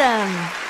awesome.